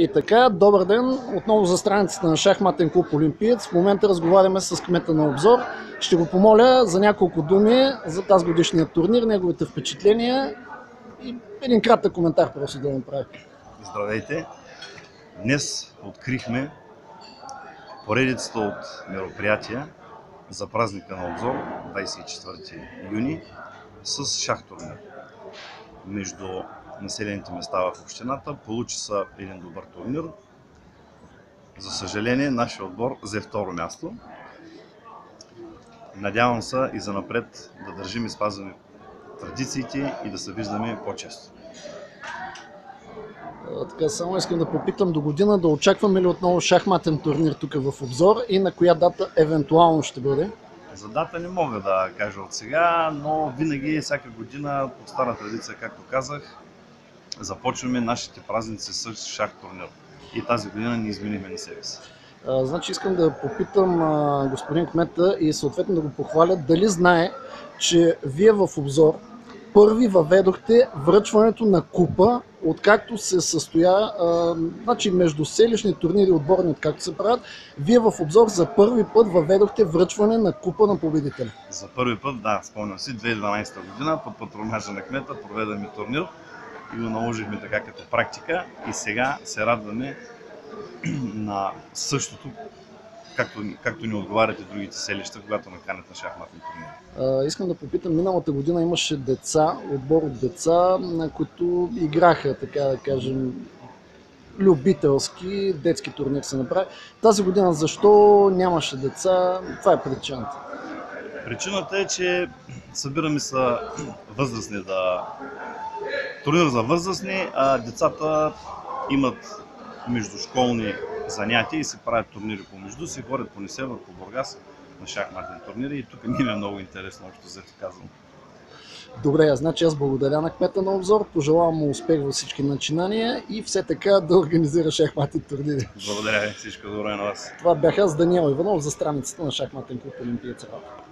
И така, добър ден, отново за страницата на шахматен клуб Олимпиец. В момента разговаряме с кмета на обзор. Ще го помоля за няколко думи за тази годишния турнир, неговите впечатления и един кратък коментар просто да направи. Здравейте! Днес открихме поредицата от мероприятия за празника на обзор 24 юни с шах турнир между населените места в общината. Получи се един добър турнир. За съжаление, нашия отбор взе второ място. Надявам се и за напред да държим и спазваме традициите и да се виждаме по-често. Така, само искам да попитам до година да очакваме ли отново шахматен турнир тук в обзор и на коя дата евентуално ще бъде? За дата не мога да кажа от сега, но винаги, всяка година, по стара традиция, както казах, започваме нашите празници с шах турнир. И тази година ни изменихме на себе си. А, значи искам да попитам а, господин кмета и съответно да го похваля дали знае, че вие в обзор първи въведохте връчването на купа, откакто се състоя, а, значи между селищни турнири отборни, откакто се правят, вие в обзор за първи път въведохте връчване на купа на победителя. За първи път, да, спомням си, 2012 година под патронажа на кмета проведахме турнир и го наложихме така като практика и сега се радваме на същото, както, както ни отговарят и другите селища, когато наканят на шахматни турнири. Искам да попитам, миналата година имаше деца, отбор от деца, на които играха, така да кажем, любителски, детски турнир се направи. Тази година защо нямаше деца? Това е причината. Причината е, че събираме са възрастни да... Турнир за възрастни, а децата имат междушколни занятия и се правят турнири помежду си, ходят по Несевър, по Бургас на шахматни турнири и тук ни е много интересно, общо взето казвам. Добре, значи аз благодаря на кмета на обзор, пожелавам му успех във всички начинания и все така да организира шахматни турнири. Благодаря ви, всичко добро и на вас. Това бях аз, Даниел Иванов, за страницата на шахматен клуб Олимпиец Работа.